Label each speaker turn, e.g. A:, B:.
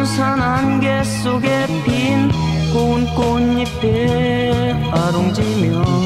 A: 차가운 산 안개 속에 핀 고운 꽃잎에 아롱지며